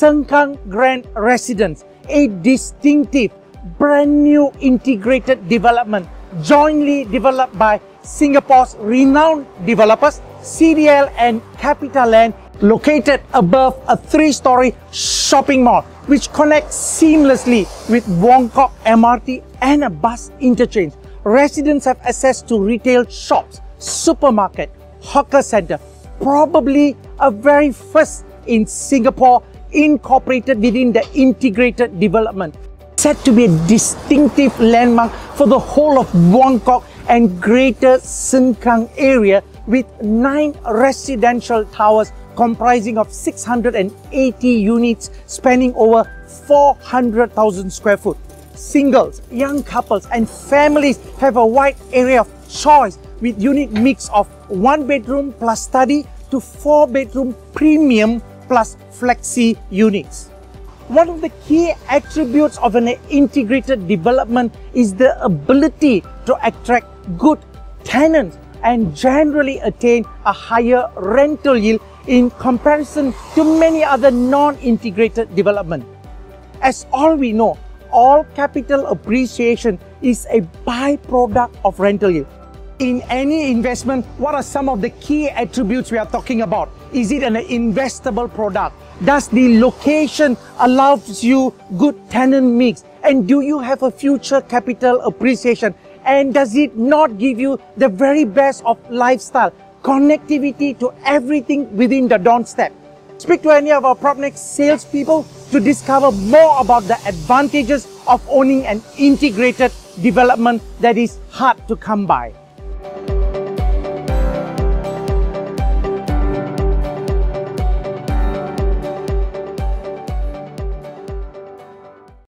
Sengkang Grand Residence, a distinctive, brand new integrated development jointly developed by Singapore's renowned developers, CDL and CapitaLand, located above a three-story shopping mall, which connects seamlessly with Buangkok MRT and a bus interchange. Residents have access to retail shops, supermarket, hawker center, probably a very first in Singapore incorporated within the integrated development. Said to be a distinctive landmark for the whole of Buangkok and greater Sengkang area with nine residential towers comprising of 680 units spanning over 400,000 square foot. Singles, young couples and families have a wide area of choice with unit mix of one bedroom plus study to four bedroom premium plus flexi units. One of the key attributes of an integrated development is the ability to attract good tenants and generally attain a higher rental yield in comparison to many other non-integrated development. As all we know, all capital appreciation is a byproduct of rental yield. In any investment, what are some of the key attributes we are talking about? Is it an investable product? Does the location allows you good tenant mix? And do you have a future capital appreciation? And does it not give you the very best of lifestyle? Connectivity to everything within the doorstep. Speak to any of our PropNex salespeople to discover more about the advantages of owning an integrated development that is hard to come by.